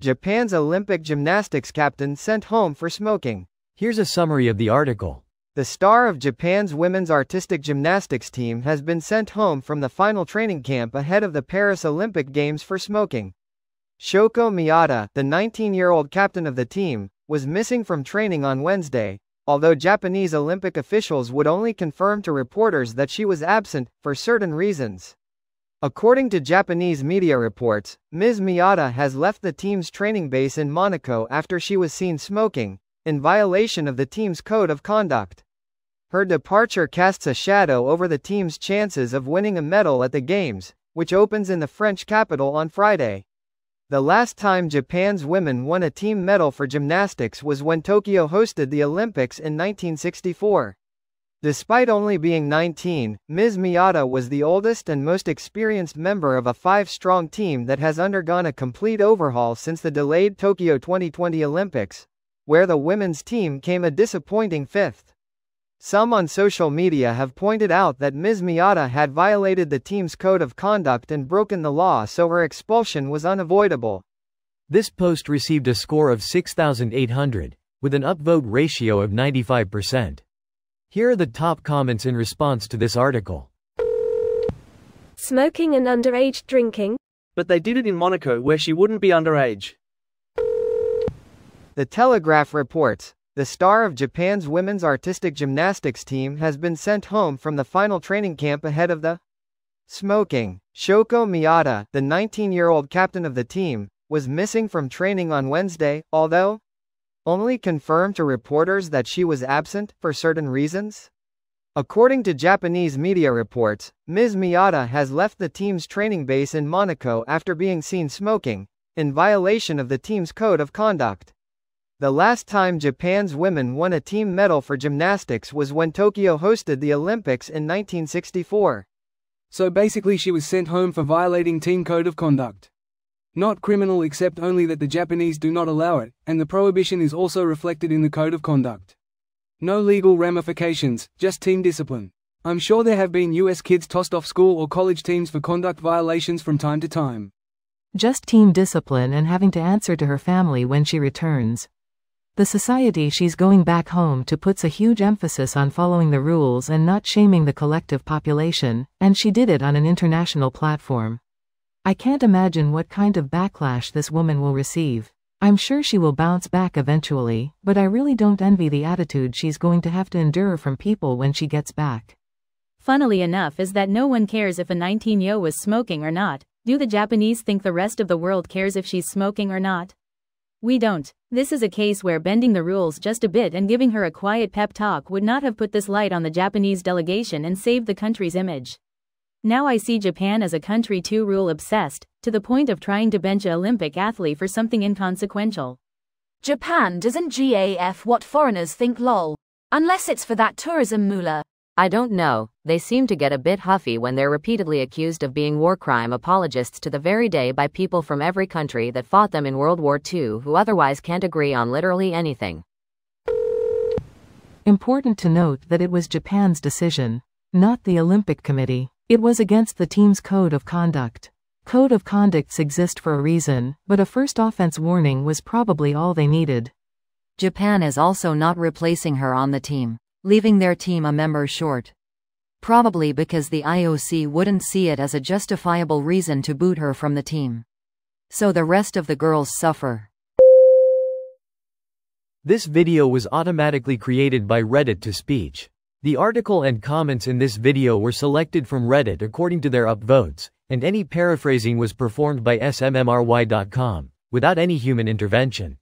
Japan's Olympic gymnastics captain sent home for smoking. Here's a summary of the article. The star of Japan's women's artistic gymnastics team has been sent home from the final training camp ahead of the Paris Olympic Games for smoking. Shoko Miyata, the 19-year-old captain of the team, was missing from training on Wednesday, although Japanese Olympic officials would only confirm to reporters that she was absent, for certain reasons. According to Japanese media reports, Ms. Miyata has left the team's training base in Monaco after she was seen smoking, in violation of the team's code of conduct. Her departure casts a shadow over the team's chances of winning a medal at the Games, which opens in the French capital on Friday. The last time Japan's women won a team medal for gymnastics was when Tokyo hosted the Olympics in 1964. Despite only being 19, Ms. Miyata was the oldest and most experienced member of a five-strong team that has undergone a complete overhaul since the delayed Tokyo 2020 Olympics, where the women's team came a disappointing fifth. Some on social media have pointed out that Ms. Miyata had violated the team's code of conduct and broken the law so her expulsion was unavoidable. This post received a score of 6,800, with an upvote ratio of 95%. Here are the top comments in response to this article. Smoking and underage drinking? But they did it in Monaco where she wouldn't be underage. The Telegraph reports, the star of Japan's women's artistic gymnastics team has been sent home from the final training camp ahead of the smoking. Shoko Miyata, the 19-year-old captain of the team, was missing from training on Wednesday, although only confirmed to reporters that she was absent, for certain reasons? According to Japanese media reports, Ms. Miyata has left the team's training base in Monaco after being seen smoking, in violation of the team's code of conduct. The last time Japan's women won a team medal for gymnastics was when Tokyo hosted the Olympics in 1964. So basically she was sent home for violating team code of conduct. Not criminal except only that the Japanese do not allow it, and the prohibition is also reflected in the code of conduct. No legal ramifications, just team discipline. I'm sure there have been US kids tossed off school or college teams for conduct violations from time to time. Just team discipline and having to answer to her family when she returns. The society she's going back home to puts a huge emphasis on following the rules and not shaming the collective population, and she did it on an international platform. I can't imagine what kind of backlash this woman will receive. I'm sure she will bounce back eventually, but I really don't envy the attitude she's going to have to endure from people when she gets back. Funnily enough is that no one cares if a 19-yo was smoking or not. Do the Japanese think the rest of the world cares if she's smoking or not? We don't. This is a case where bending the rules just a bit and giving her a quiet pep talk would not have put this light on the Japanese delegation and saved the country's image. Now I see Japan as a country too rule obsessed, to the point of trying to bench a Olympic athlete for something inconsequential. Japan doesn't GAF what foreigners think lol. Unless it's for that tourism moolah. I don't know, they seem to get a bit huffy when they're repeatedly accused of being war crime apologists to the very day by people from every country that fought them in World War II who otherwise can't agree on literally anything. Important to note that it was Japan's decision, not the Olympic Committee. It was against the team's code of conduct. Code of conducts exist for a reason, but a first offense warning was probably all they needed. Japan is also not replacing her on the team leaving their team a member short. Probably because the IOC wouldn't see it as a justifiable reason to boot her from the team. So the rest of the girls suffer. This video was automatically created by Reddit to speech. The article and comments in this video were selected from Reddit according to their upvotes, and any paraphrasing was performed by smmry.com, without any human intervention.